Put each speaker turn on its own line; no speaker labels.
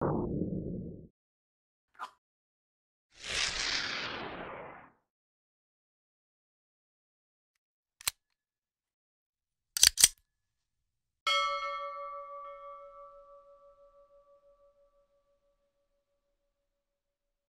you